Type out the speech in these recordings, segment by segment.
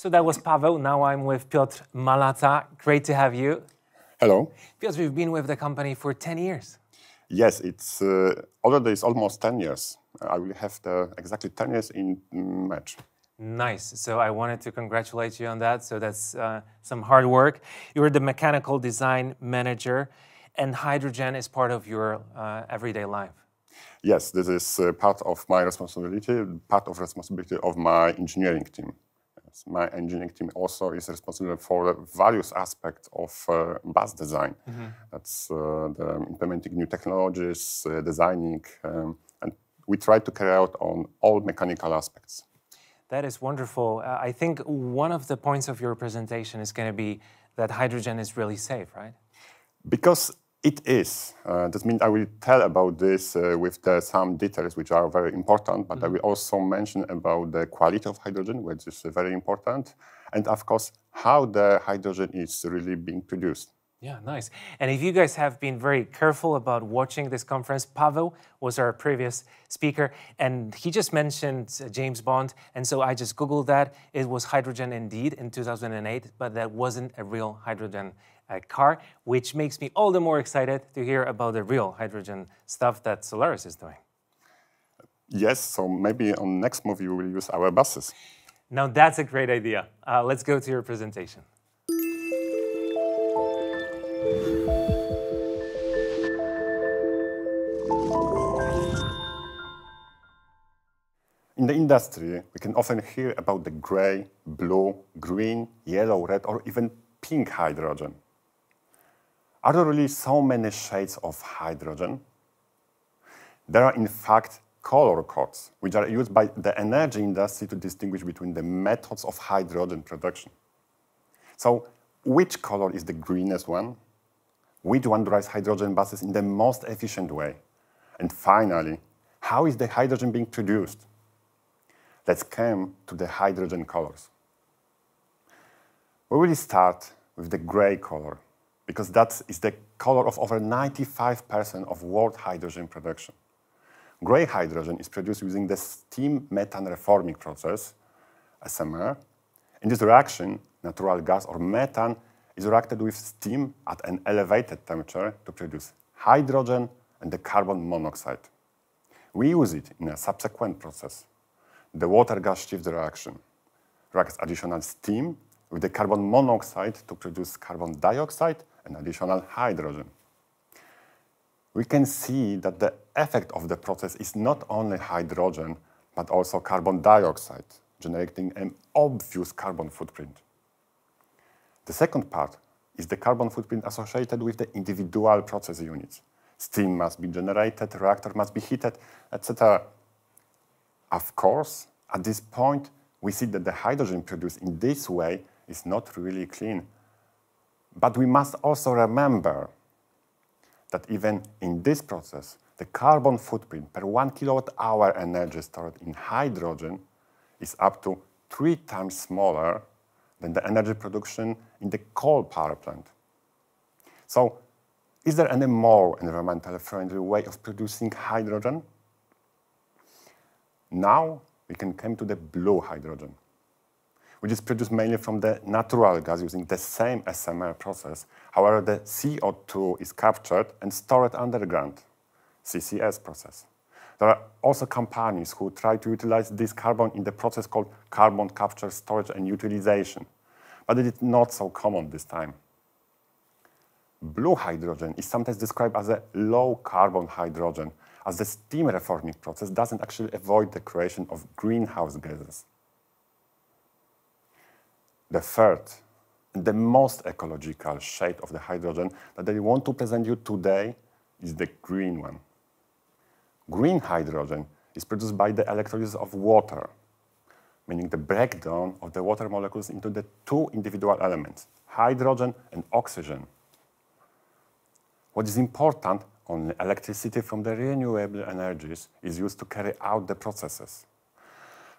So that was Pavel. Now I'm with Piotr Malaca. Great to have you. Hello. Piotr, you've been with the company for 10 years. Yes, it's uh, already it's almost 10 years. I will have the exactly 10 years in March. Nice. So I wanted to congratulate you on that. So that's uh, some hard work. You're the mechanical design manager, and hydrogen is part of your uh, everyday life. Yes, this is uh, part of my responsibility, part of responsibility of my engineering team. My engineering team also is responsible for the various aspects of uh, bus design. Mm -hmm. That's uh, the implementing new technologies, uh, designing, um, and we try to carry out on all mechanical aspects. That is wonderful. Uh, I think one of the points of your presentation is going to be that hydrogen is really safe, right? Because it is. Uh, that means I will tell about this uh, with the, some details which are very important, but mm -hmm. I mm-hmm. will also mention about the quality of hydrogen, which is very important, and of course, how the hydrogen is really being produced. Yeah, nice. And if you guys have been very careful about watching this conference, Pavel was our previous speaker, and he just mentioned uh, James Bond, and so I just Googled that. It was hydrogen indeed in 2008, but that wasn't a real hydrogen car, which makes me all the more excited to hear about the real hydrogen stuff that Solaris is doing. Yes, so maybe on next movie we will use our buses. Now that's a great idea. Uh, let's go to your presentation. In the industry, we can often hear about the gray, blue, green, yellow, red, or even pink hydrogen. Are there really so many shades of hydrogen? There are in fact color codes, which are used by the energy industry to distinguish between the methods of hydrogen production. So which color is the greenest one? Which one drives hydrogen buses in the most efficient way? And finally, how is the hydrogen being produced? Let's come to the hydrogen colors. We will start with the gray color because that is the color of over 95% of world hydrogen production. Gray hydrogen is produced using the steam methane reforming process, SMR. In this reaction, natural gas or methane is reacted with steam at an elevated temperature to produce hydrogen and the carbon monoxide. We use it in a subsequent process. The water gas shift reaction reacts additional steam with the carbon monoxide to produce carbon dioxide and additional hydrogen. We can see that the effect of the process is not only hydrogen, but also carbon dioxide, generating an obvious carbon footprint. The second part is the carbon footprint associated with the individual process units. Steam must be generated, reactor must be heated, etc. Of course, at this point, we see that the hydrogen produced in this way is not really clean but we must also remember that even in this process, the carbon footprint per one kilowatt hour energy stored in hydrogen is up to three times smaller than the energy production in the coal power plant. So, is there any more environmentally friendly way of producing hydrogen? Now we can come to the blue hydrogen which is produced mainly from the natural gas using the same SMR process. However, the CO2 is captured and stored underground, CCS process. There are also companies who try to utilize this carbon in the process called carbon capture, storage, and utilization. But it is not so common this time. Blue hydrogen is sometimes described as a low carbon hydrogen, as the steam reforming process doesn't actually avoid the creation of greenhouse gases. The third, the most ecological shade of the hydrogen that I want to present you today is the green one. Green hydrogen is produced by the electrolysis of water, meaning the breakdown of the water molecules into the two individual elements, hydrogen and oxygen. What is important, only electricity from the renewable energies is used to carry out the processes.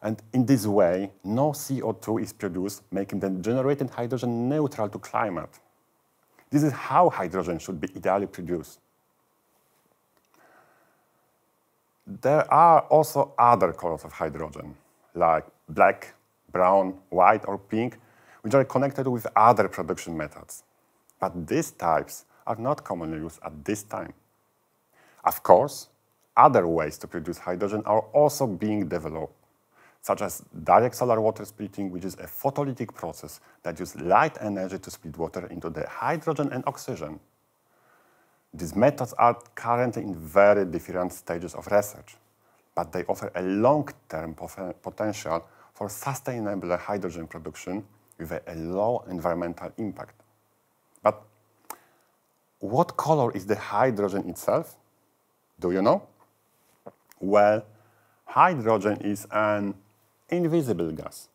And in this way, no CO2 is produced, making the generated hydrogen neutral to climate. This is how hydrogen should be ideally produced. There are also other colors of hydrogen, like black, brown, white, or pink, which are connected with other production methods. But these types are not commonly used at this time. Of course, other ways to produce hydrogen are also being developed, such as direct solar water splitting, which is a photolytic process that uses light energy to split water into the hydrogen and oxygen. These methods are currently in very different stages of research, but they offer a long-term potential for sustainable hydrogen production with a low environmental impact. But what color is the hydrogen itself? Do you know? Well, hydrogen is an invisible gas.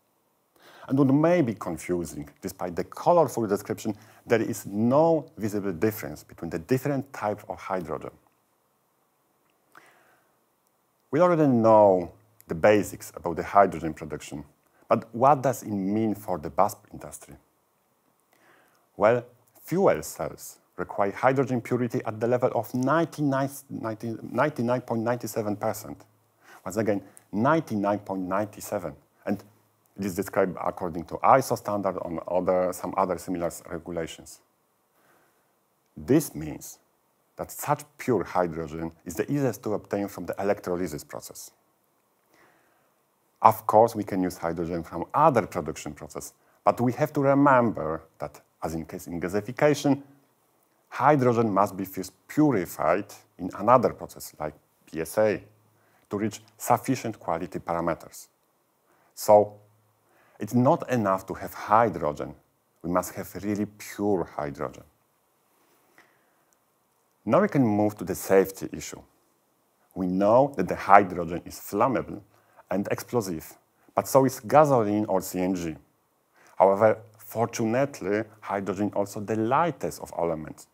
And what may be confusing, despite the colorful description, there is no visible difference between the different types of hydrogen. We already know the basics about the hydrogen production, but what does it mean for the bus industry? Well, fuel cells require hydrogen purity at the level of 99.97%. Once again, 99.97. And it is described according to ISO standard and other, some other similar regulations. This means that such pure hydrogen is the easiest to obtain from the electrolysis process. Of course, we can use hydrogen from other production processes, but we have to remember that, as in case in gasification, hydrogen must be first purified in another process, like PSA, to reach sufficient quality parameters. So, it's not enough to have hydrogen. We must have really pure hydrogen. Now we can move to the safety issue. We know that the hydrogen is flammable and explosive, but so is gasoline or CNG. However, fortunately, hydrogen is also the lightest of elements.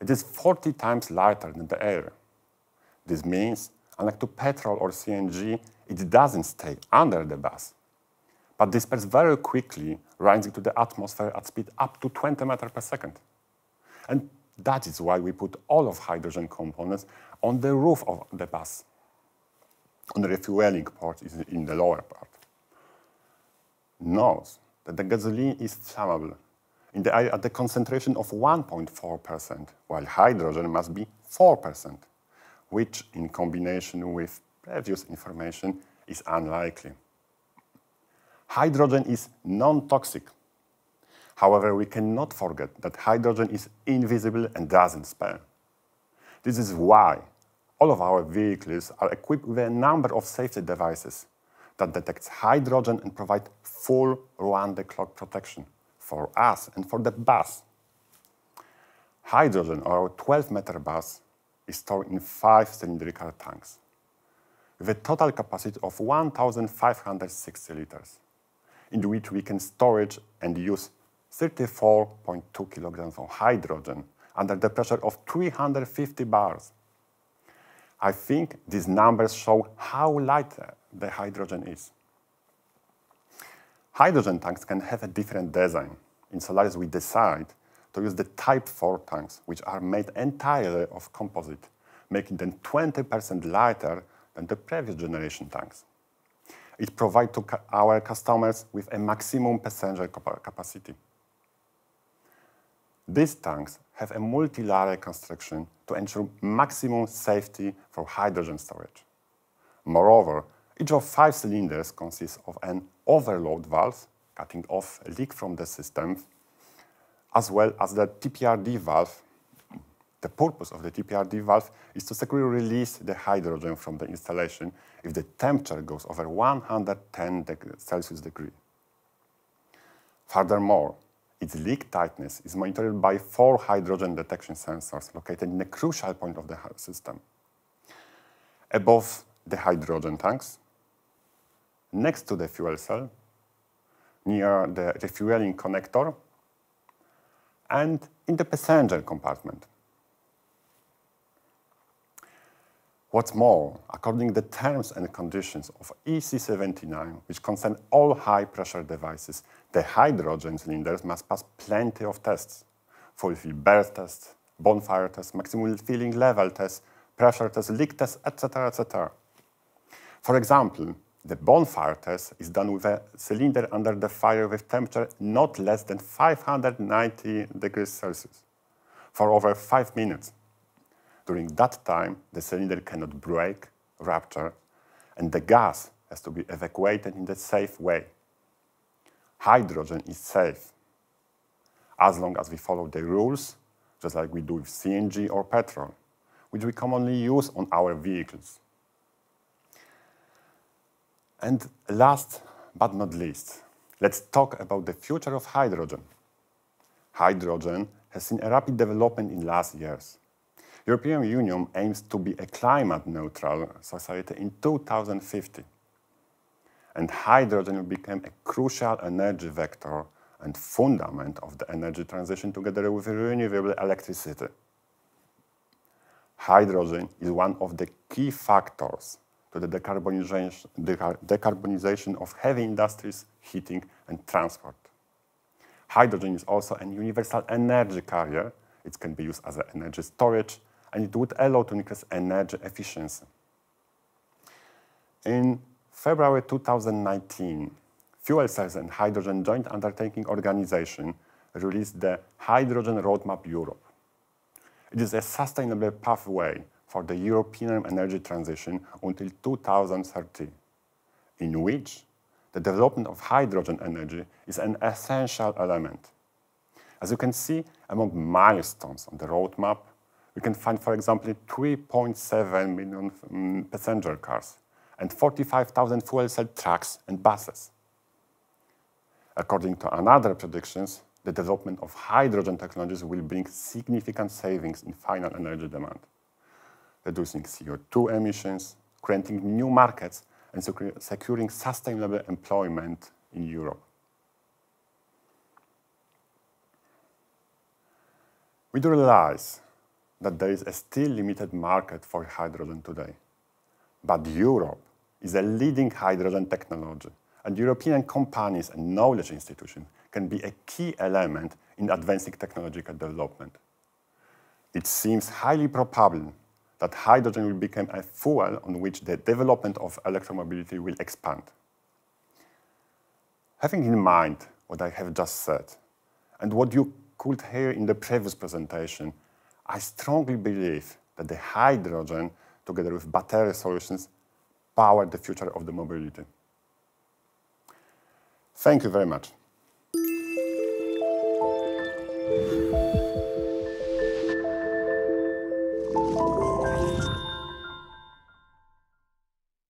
It is 40 times lighter than the air. This means, unlike to petrol or CNG, it doesn't stay under the bus, but disperses very quickly, rising to the atmosphere at speed up to 20 meters per second. And that is why we put all of hydrogen components on the roof of the bus on the refueling port is in the lower part. Note that the gasoline is flammable in the at the concentration of 1.4%, while hydrogen must be 4%, which in combination with previous information is unlikely. Hydrogen is non-toxic. However, we cannot forget that hydrogen is invisible and doesn't spill. This is why all of our vehicles are equipped with a number of safety devices that detects hydrogen and provide full round-the-clock protection for us and for the bus. Hydrogen, our 12-meter bus, is stored in five cylindrical tanks with a total capacity of 1,560 liters, in which we can storage and use 34.2 kilograms of hydrogen under the pressure of 350 bars. I think these numbers show how light the hydrogen is. Hydrogen tanks can have a different design. In Solaris, we decide to use the Type 4 tanks, which are made entirely of composite, making them 20% lighter than the previous generation tanks. It provides to our customers with a maximum passenger capacity. These tanks have a multi-layer construction to ensure maximum safety for hydrogen storage. Moreover, each of five cylinders consists of an overload valve, cutting off a leak from the system, as well as the TPRD valve. The purpose of the TPRD valve is to securely release the hydrogen from the installation if the temperature goes over 110 Celsius degree. Furthermore, its leak tightness is monitored by four hydrogen detection sensors located in a crucial point of the system. Above the hydrogen tanks, next to the fuel cell, near the refueling connector, and in the passenger compartment. What's more, according to the terms and conditions of EC 79, which concern all high-pressure devices, the hydrogen cylinders must pass plenty of tests. Fulfill burst tests, bonfire tests, maximum filling level tests, pressure tests, leak tests, etc., etc. For example, The bonfire test is done with a cylinder under the fire with temperature not less than 590 degrees Celsius for over five minutes. During that time, the cylinder cannot break, rupture, and the gas has to be evacuated in a safe way. Hydrogen is safe as long as we follow the rules, just like we do with CNG or petrol, which we commonly use on our vehicles. And last but not least, let's talk about the future of hydrogen. Hydrogen has seen a rapid development in last years. European Union aims to be a climate neutral society in 2050. And hydrogen will become a crucial energy vector and fundament of the energy transition together with renewable electricity. Hydrogen is one of the key factors to the decarbonization, of heavy industries, heating, and transport. Hydrogen is also a universal energy carrier. It can be used as an energy storage, and it would allow to increase energy efficiency. In February 2019, Fuel Cells and Hydrogen Joint Undertaking Organization released the Hydrogen Roadmap Europe. It is a sustainable pathway for the European energy transition until 2030, in which the development of hydrogen energy is an essential element. As you can see, among milestones on the roadmap, we can find, for example, 3.7 million um, passenger cars and 45,000 fuel cell trucks and buses. According to another predictions, the development of hydrogen technologies will bring significant savings in final energy demand reducing CO2 emissions, creating new markets, and securing sustainable employment in Europe. We do realize that there is a still limited market for hydrogen today. But Europe is a leading hydrogen technology, and European companies and knowledge institutions can be a key element in advancing technological development. It seems highly probable that hydrogen will become a fuel on which the development of electromobility will expand. Having in mind what I have just said, and what you could hear in the previous presentation, I strongly believe that the hydrogen, together with battery solutions, power the future of the mobility. Thank you very much.